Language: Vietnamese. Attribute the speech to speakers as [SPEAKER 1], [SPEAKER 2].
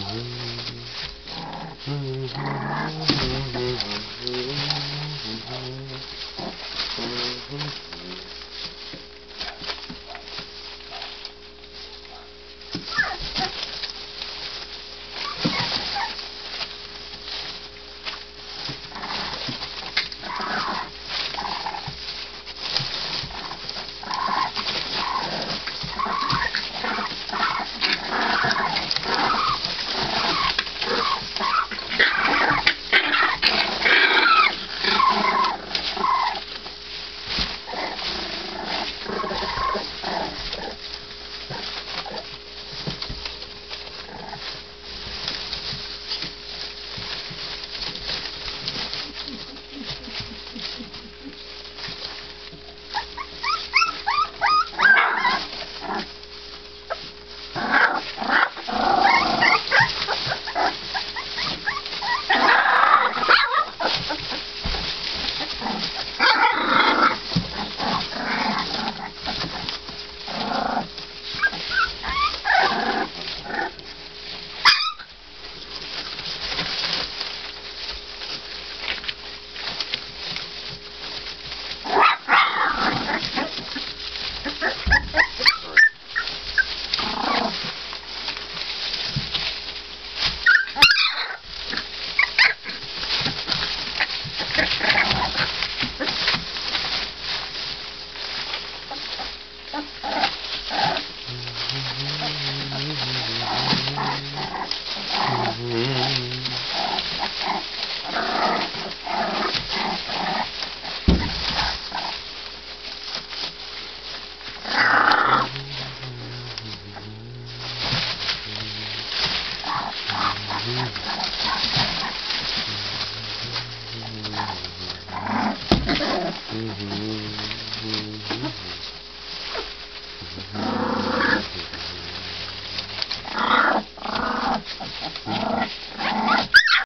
[SPEAKER 1] Mm-hmm.